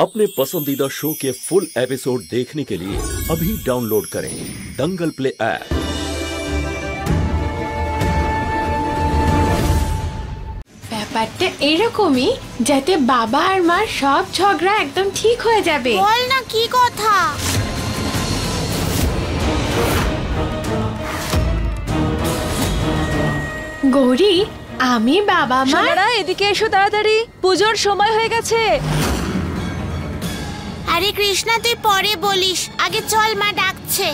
अपने पसंदीदा शो के फुल एपिसोड देखने के लिए अभी डाउनलोड करें दंगल प्ले ऐप ব্যাপারটা এরকমই যাতে বাবা আর মার সব ঝগড়া একদম ঠিক হয়ে যাবে বল না কি কথা গৌরী আমি বাবা মা সোনারা এদিকে এসো তাড়াতাড়ি পুজোর সময় হয়ে গেছে আরে কৃষ্ণা, তুই পরে বলিস। আগে চল মা ডাকছে।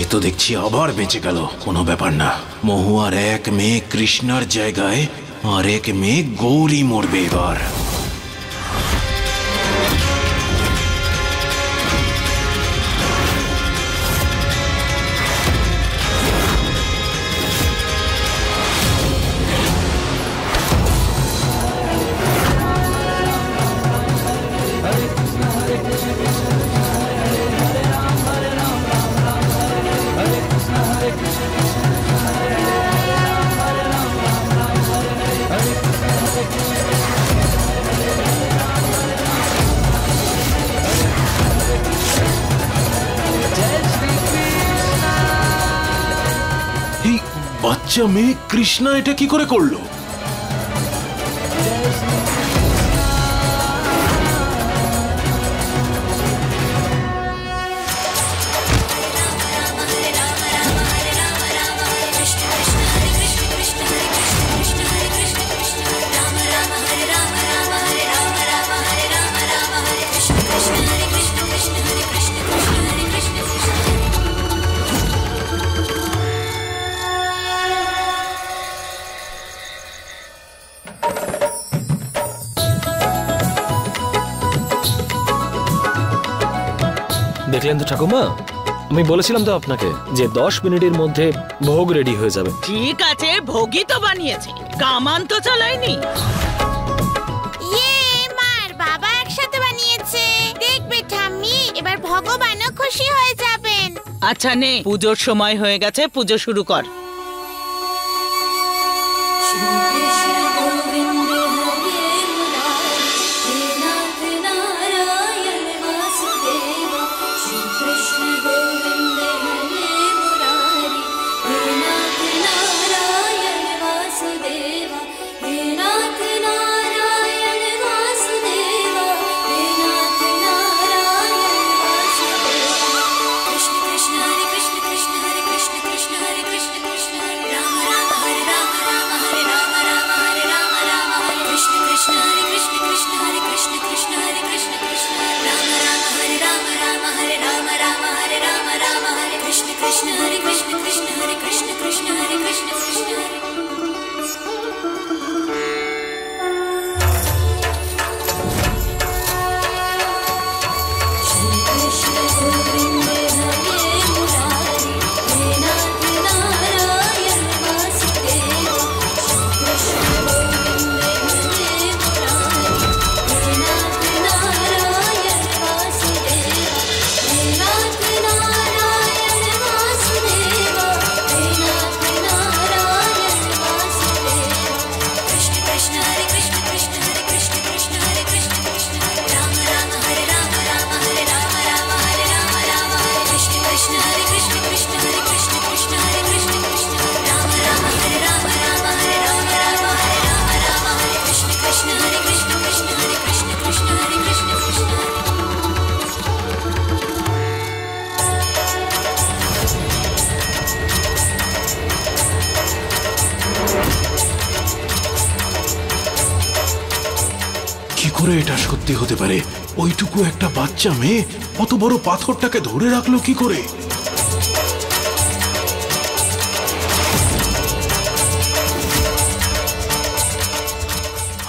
এ তো দেখছি আবার বেঁচে গেল। কোনো ব্যাপার না। মহুয়ার এক মেয়ে কৃষ্ণার জায়গায়, আর এক মেয়ে গৌরী মরবে এবার। বাচ্চা মেয়ে কৃষ্ণা এটা কি করে করল? দেখলেন তো ঠাকুমা? আমি বলেছিলাম তো আপনাকে যে দশ মিনিটের মধ্যে ভোগ রেডি হয়ে যাবে। ঠিক আছে ভোগই তো বানিয়েছে। কামান তো চালায়নি ইয়ে মার বাবা একসাথে বানিয়েছে। দেখবে ঠাম্মি এবার ভগবানও খুশি হয়ে যাবেন। আচ্ছা নে পুজোর সময় হয়ে গেছে পুজো শুরু কর। করে এটা সত্যি হতে পারে। ওইটুকু একটা বাচ্চা মেয়ে, অত বড় পাথরটাকে ধরে রাখল কি করে?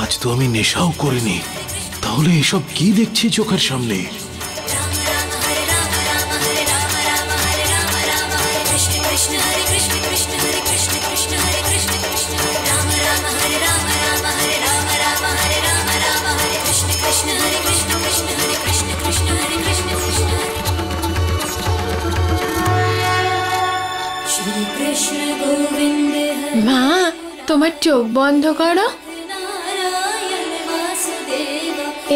আজ তো আমি নেশাও করিনি। তাহলে এসব কি দেখছি চোখের সামনে? তোমার চোখ বন্ধ করো।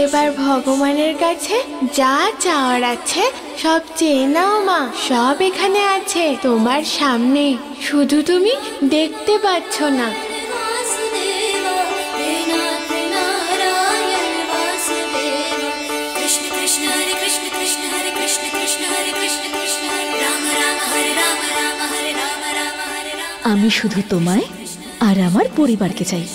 এবার ভগবানের কাছে যা চাওয়ার আছে সব চেয়ে নাও মা, সব এখানে আছে তোমার সামনে। শুধু তুমি দেখতে পাচ্ছ না। আমি শুধু তোমায় আর আমার পরিবারকে চাই।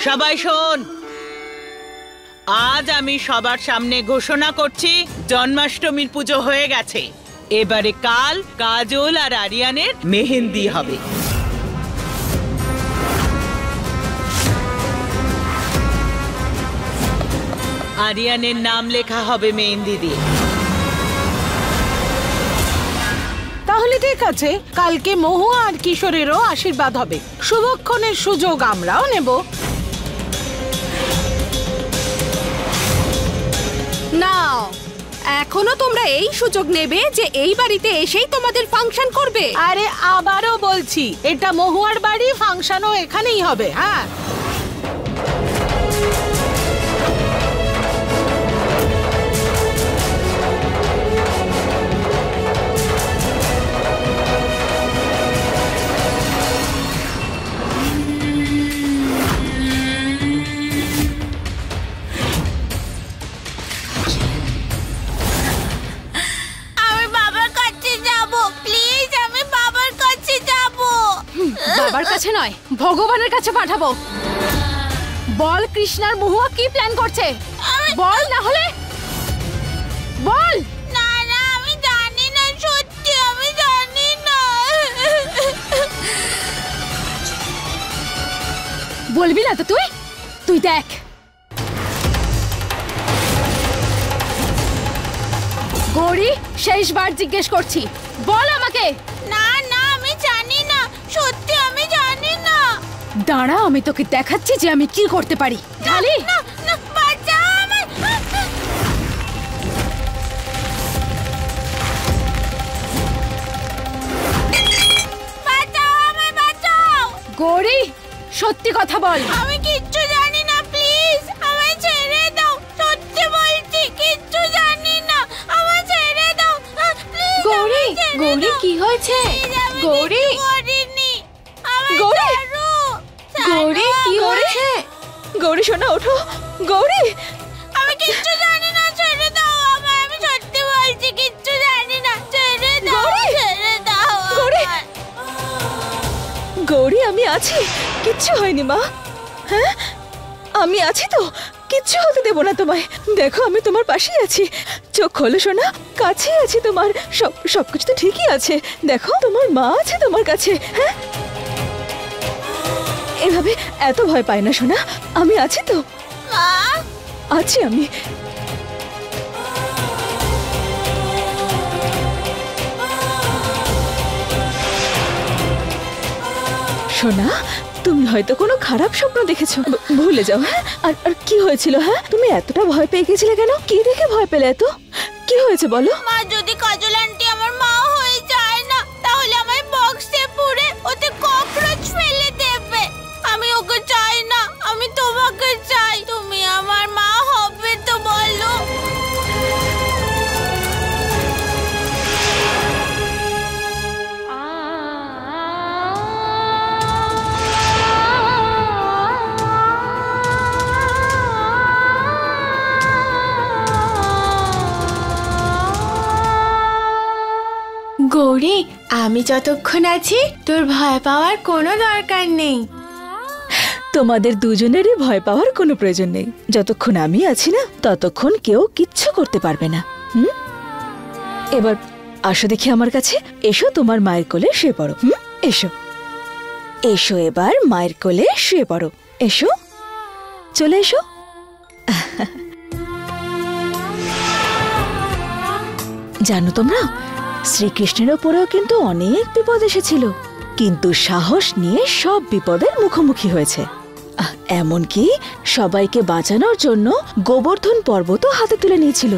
সবাই শোন। আজ আমি সবার সামনে ঘোষণা করছি, জন্মাষ্টমীর পুজো হয়ে গেছে। এবারে কাল, কাজল আর আরিয়ানের মেহেন্দি হবে। আরিয়ানের নাম লেখা হবে মেহেন্দি দিয়ে তাহলে ঠিক আছে কালকে মহুয়া আর কিশোরেরও আশীর্বাদ হবে। শুভক্ষণের সুযোগ আমরাও নেব। নাও এখনও তোমরা এই সুযোগ নেবে যে এই বাড়িতে এসেই তোমাদের ফাংশন করবে। আরে আবারও বলছি এটা মহুয়ার বাড়ি ফাংশনও এখানেই হবে হ্যাঁ? বাবার কাছে নয় ভগবানের কাছে পাঠাবো। বল কৃষ্ণার মহুয়া কি প্ল্যান করছে? বল না হলে বল! না না আমি জানি না সত্যি আমি জানি না। বলবি না তো তুই? তুই দেখ। গৌরী শেষবার জিজ্ঞেস করছি। বল আমাকে না না আমি জানি না সত্যি আমি জানি না দাঁড়া আমি তোকে দেখাচ্ছি যে আমি কি করতে পারি। ঢালি গৌরী সত্যি কথা বল। আমি কিচ্ছু জানি না প্লিজ আমায় ছেড়ে দাও। সত্যি বলছি কিচ্ছু জানি না। আমায় ছেড়ে দাও গৌরী গৌরী কি হয়েছে? গৌরী গৌরী কি হয়েছে? গৌরী সোনা ওঠো। গৌরী! আমি কিচ্ছু জানি না ছেড়ে দাও আমায়। আমি সত্যি বলছি কিচ্ছু জানি না ছেড়ে দাও! ছেড়ে দাও গৌরী! গৌরী আমি আছি। কিচ্ছু হয়নি মা। হ্যাঁ? আমি আছি তো। কিচ্ছু হতে দেবো না তোমায়। দেখো আমি তোমার পাশেই আছি। চোখ খোলো শোনা কাছেই আছি তোমার। সব সবকিছু তো ঠিকই আছে। দেখো তোমার মা আছে তোমার কাছে। হ্যাঁ? এভাবে এত ভয় পায় না শোনা আমি আছি তো। আছি আমি। সোনা তুমি হয়তো কোনো খারাপ স্বপ্ন দেখেছ। ভুলে যাও হ্যাঁ? আর আর কি হয়েছিল হ্যাঁ? তুমি এতটা ভয় পেয়ে গেছিলে কেন? কি দেখে ভয় পেলে এত? কি হয়েছে বলো? মা তোমাকে চাই, তুমি আমার মা হবে তো বলো। গৌরী, আমি যতক্ষণ আছি, তোর ভয় পাওয়ার কোনো দরকার নেই। তোমাদের দুজনেরই ভয় পাওয়ার কোনো প্রয়োজন নেই। যতক্ষণ আমি আছি না, ততক্ষণ কেউ কিচ্ছু করতে পারবে না। হুম? এবার আসো দেখি আমার কাছে। এসো, তোমার মায়ের কোলে শুয়ে পড়ো। হুম? এসো। এসো এবার, মায়ের কোলে শুয়ে পড়ো। এসো। চলে এসো। জানো তোমরা, শ্রীকৃষ্ণের ওপরেও কিন্তু অনেক বিপদ এসেছিল। কিন্তু সাহস নিয়ে সব বিপদের মুখোমুখি হয়েছে। এমনকি সবাইকে বাঁচানোর জন্য গোবর্ধন পর্বতও হাতে তুলে নিয়েছিল।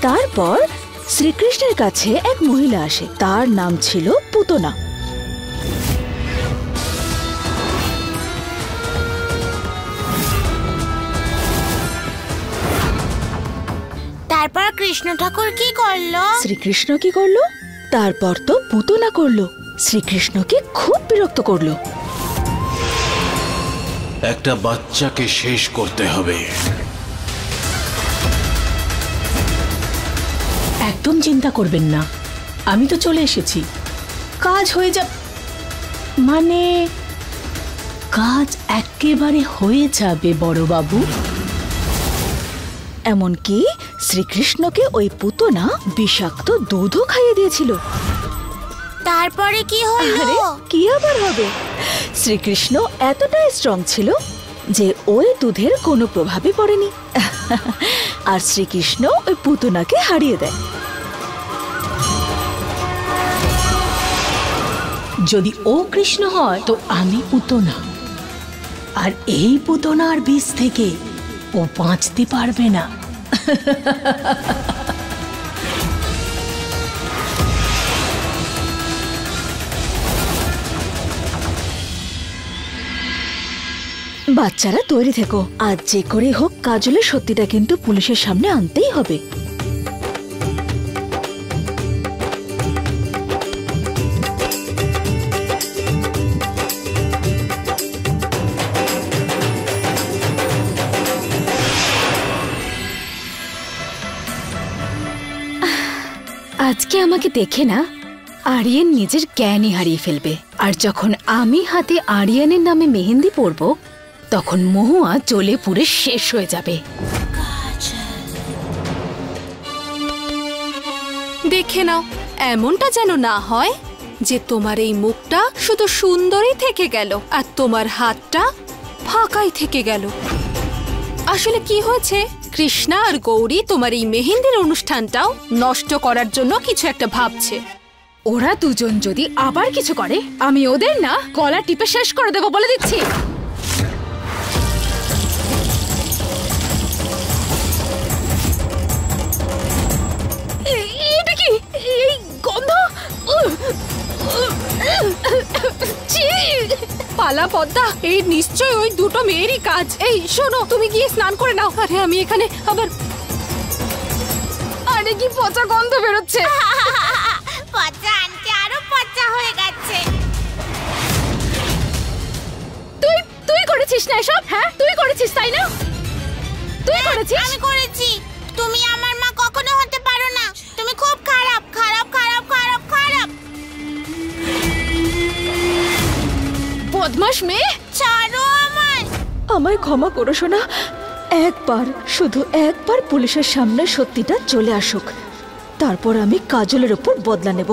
তারপর শ্রীকৃষ্ণের কাছে এক মহিলা আসে, তার নাম ছিল পুতনা। কৃষ্ণ ঠাকুর কি করল? শ্রীকৃষ্ণ কি করল? তারপর তো পুতনা করল। শ্রীকৃষ্ণকে খুব বিরক্ত করল। একটা বাচ্চাকে শেষ করতে হবে। একদম চিন্তা করবেন না। আমি তো চলে এসেছি। কাজ হয়ে যা মানে কাজ একেবারে হয়ে যাবে বড় বড়বাবু। এমনকি শ্রীকৃষ্ণকে ওই পুতনা বিষাক্ত দুধও খাইয়ে দিয়েছিল। তারপরে কি হলো? কি আবার হবে? শ্রীকৃষ্ণ এতটাই স্ট্রং ছিল যে ওই দুধের কোনো প্রভাবই পড়েনি। আর শ্রীকৃষ্ণ ওই পুতনাকে হারিয়ে দেয়। যদি ও কৃষ্ণ হয় তো আমি পুতনা। আর এই পুতনার বীজ থেকে ও বাঁচতে পারবে না। বাচ্চারা তৈরি থেকো আর যে করেই হোক কাজলের সত্যিটা কিন্তু পুলিশের সামনে আনতেই হবে। আজকে আমাকে দেখে না, আরিয়ান নিজের জ্ঞানই হারিয়ে ফেলবে। আর যখন আমি হাতে আরিয়ানের নামে মেহেন্দি পরব, তখন মহুয়া জ্বলে পুড়ে শেষ হয়ে যাবে। দেখে নাও, এমনটা যেন না হয় যে তোমার এই মুখটা শুধু সুন্দরই থেকে গেল, আর তোমার হাতটা ফাঁকাই থেকে গেল। আসলে কি হয়েছে? কৃষ্ণা আর গৌরী তোমার এই মেহেন্দির অনুষ্ঠানটাও নষ্ট করার জন্য কিছু একটা ভাবছে। ওরা দুজন যদি আবার কিছু করে, আমি ওদের না গলা টিপে শেষ করে দেবো বলে দিচ্ছি। পালা পদ্মা এই নিশ্চয় ওই দুটো মেয়েরই কাজ। এই শোনো তুমি গিয়ে স্নান করে নাও। আরে আমি এখানে আবার আরে কি পচা গন্ধ বেরোচ্ছে। পচা আনতে আরও পচা হয়ে গেছে। তুই তুই করেছিস না এসব? হ্যাঁ? তুই করেছিস তাই না? তুই করেছিস? আমি করেছি। বদমাস মেয়ে? ছাড়ো আমায়! আমায় ক্ষমা করো শোনা একবার, শুধু একবার পুলিশের সামনে সত্যিটা চলে আসুক। তারপর আমি কাজলের ওপর বদলা নেব।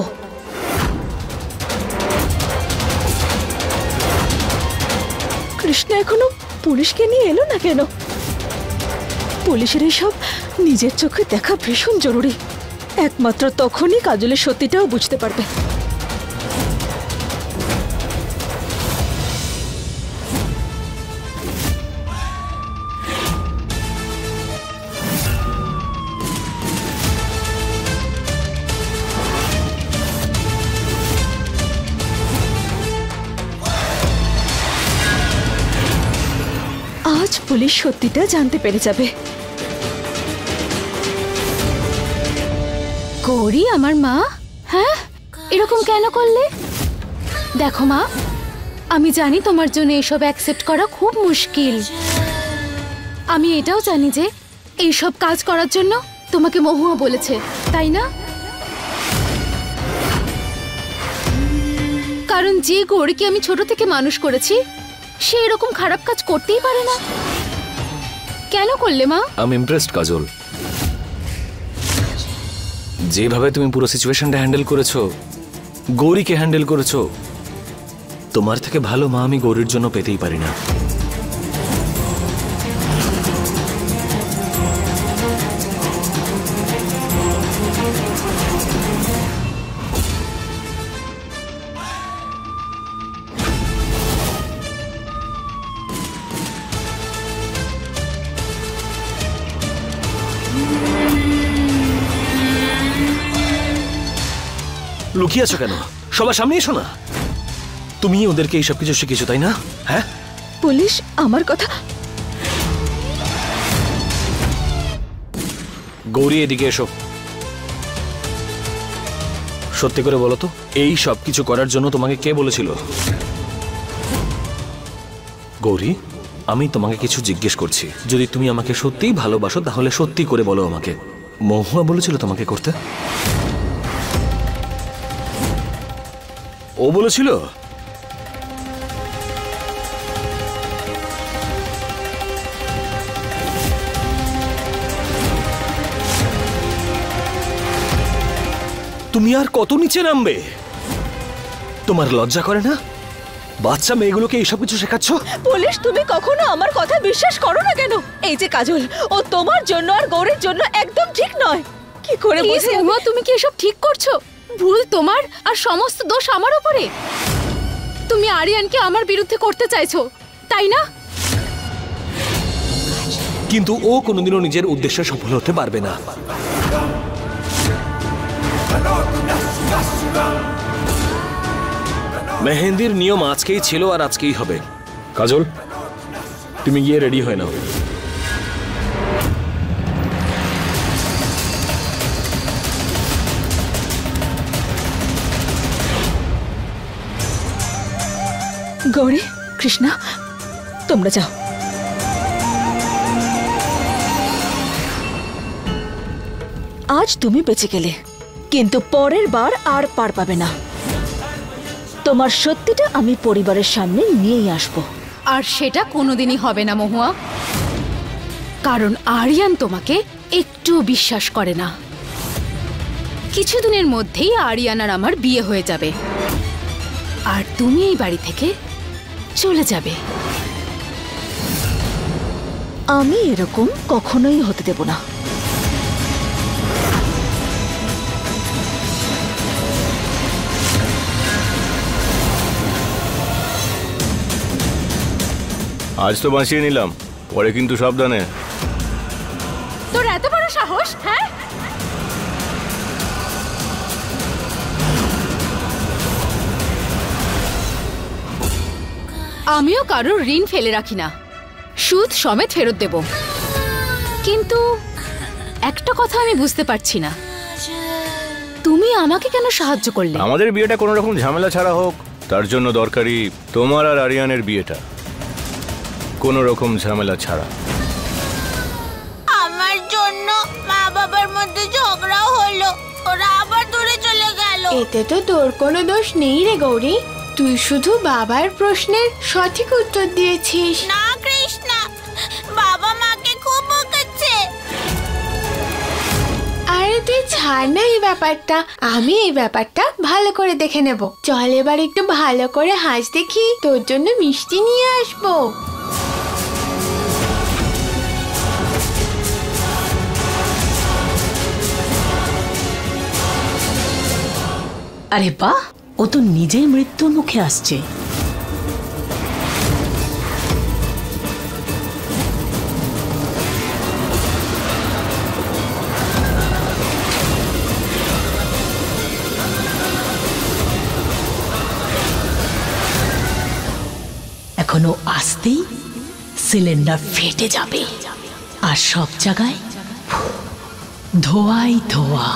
কৃষ্ণ, এখনও পুলিশকে নিয়ে এলো না কেন? পুলিশের এসব নিজের চোখে দেখা ভীষণ জরুরি। একমাত্র তখনই কাজলের সত্যিটাও বুঝতে পারবে। পুলিশ সত্যিটা জানতে পেরে যাবে। গৌরী, আমার মা? হ্যাঁ? এরকম কেন করলে? দেখো মা, আমি জানি তোমার জন্য এসব অ্যাকসেপ্ট করা খুব মুশকিল। আমি এটাও জানি যে এইসব কাজ করার জন্য তোমাকে মহুয়া বলেছে, তাই না? কারণ যে গৌরীকে আমি ছোট থেকে মানুষ করেছি, সে এরকম খারাপ কাজ করতেই পারে না। কেন করলে, মা? আমি ইমপ্রেসড কাজল। যেভাবে তুমি পুরো সিচুয়েশনটা হ্যান্ডেল করেছ, গৌরীকে হ্যান্ডেল করেছ, তোমার থেকে ভালো মা আমি গৌরীর জন্য পেতেই পারি না। লুকিয়ে আছো কেন? সবার সামনে এসো না। তুমি ওদেরকে এইসব কিছু শিখেছো তাই না? হ্যাঁ? পুলিশ আমার কথা গৌরী এদিকে এসো। সত্যি করে বলো তো এই সব কিছু করার জন্য তোমাকে কে বলেছিল? গৌরী আমি তোমাকে কিছু জিজ্ঞেস করছি। যদি তুমি আমাকে সত্যিই ভালোবাসো তাহলে সত্যি করে বলো আমাকে। মহুয়া বলেছিল তোমাকে করতে? ও বলেছিল? তুমি আর কত নিচে নামবে? তোমার লজ্জা করে না? বাচ্চা মেয়েগুলোকে এইসব কিছু শেখাচ্ছ? পুলিশ তুমি কখনো আমার কথা বিশ্বাস করো না কেন? এই যে কাজল ও তোমার জন্য আর গৌরের জন্য একদম ঠিক নয়। কি করে বুঝি? তুমি কি এসব ঠিক করছ? ভুল তোমার আর সমস্ত দোষ আমার উপরে। তুমি আরিয়ানকে আমার বিরুদ্ধে করতে চাইছো তাই না? কিন্তু ও কোনোদিনও নিজের উদ্দেশ্যে সফল হতে পারবে না। মেহেন্দির নিয়ম আজকেই ছিল আর আজকেই হবে। কাজল তুমি গিয়ে রেডি হয়ে নাও। গৌরী কৃষ্ণা, তোমরা যাও। আজ তুমি বেঁচে গেলে, কিন্তু পরের বার আর পার পাবে না। তোমার সত্যিটা আমি পরিবারের সামনে নিয়েই আসব। আর সেটা কোনোদিনই হবে না, মহুয়া। কারণ আরিয়ান তোমাকে একটু বিশ্বাস করে না। কিছুদিনের মধ্যেই আরিয়ান আর আমার বিয়ে হয়ে যাবে। আর তুমি এই বাড়ি থেকে চলে যাবে। আমি এরকম কখনোই হতে দেব না। আজ তো বাঁচিয়ে নিলাম পরে কিন্তু সাবধানে। তোর এত বড় সাহস হ্যাঁ? আমিও কারোর ঋণ ফেলে রাখি না। সুদ সমেত ফেরত দেব। কিন্তু একটা কথা আমি বুঝতে পারছি না। তুমি আমাকে কেন সাহায্য করলে? আমাদের বিয়েটা কোনো রকম ঝামেলা ছাড়া হোক তার জন্য দরকারি তোমার আর আরিয়ানের বিয়েটা। কোনো রকম ঝামেলা ছাড়া। আমার জন্য মা বাবার মধ্যে ঝগড়াও হলো। ওরা আবার দূরে চলে গেল। এতে তো তোর কোনো দোষ নেই রে গৌরী। তুই শুধু বাবার প্রশ্নের সঠিক উত্তর দিয়েছিস। না কৃষ্ণা। বাবা মাকে খুব বকেছে। আরে তুই ছাড় না এই ব্যাপারটা। আমি এই ব্যাপারটা ভালো করে দেখে নেব। চল এবার একটু ভালো করে হাঁস দেখি। তোর জন্য মিষ্টি নিয়ে আসব। আরে বাহ! ও তো নিজেই মৃত্যুর মুখে আসছে। এখনও আসতেই সিলিন্ডার ফেটে যাবে। আর সব জায়গায় ধোয়াই ধোয়া।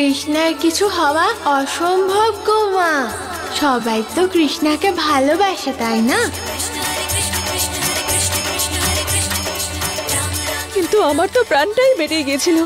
কৃষ্ণার কিছু হওয়া অসম্ভব গো মা সবাই তো কৃষ্ণাকে ভালোবাসে তাই না কিন্তু আমার তো প্রাণটাই বেরিয়ে গিয়েছিল